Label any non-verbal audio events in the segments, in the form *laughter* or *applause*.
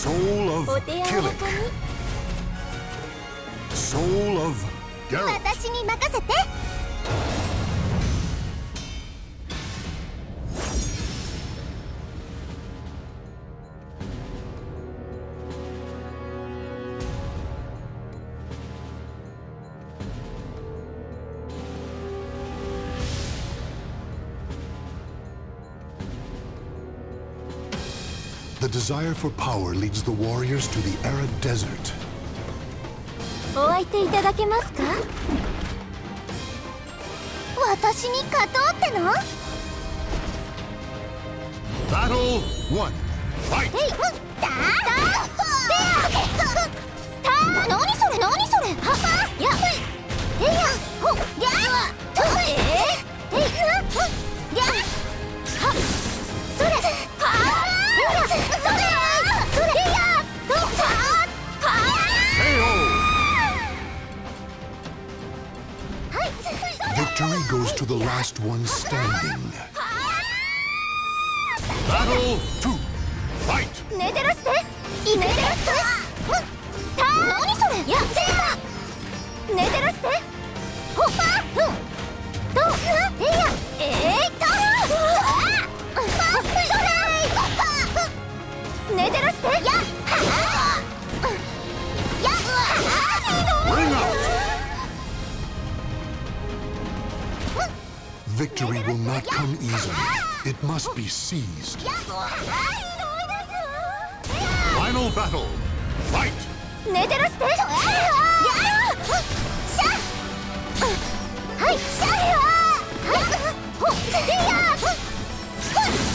Soul of Killick. に Soul of Geralt. 私に任せて The desire for power leads the warriors to the arid desert. Battle 1. Fight! Victory goes to the last one standing. Battle two. Fight. Victory will not come easily. It must be seized. Final battle. Fight. 寝てらしてはいしゃはほっや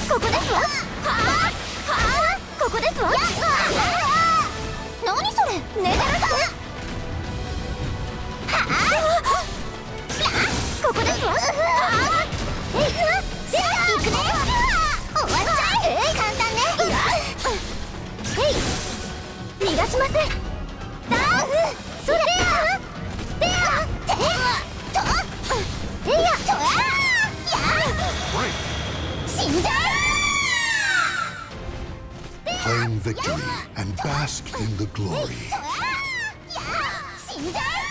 ここですわははここですわ何それ寝てらしてはここですわしますダー死んじゃう *laughs*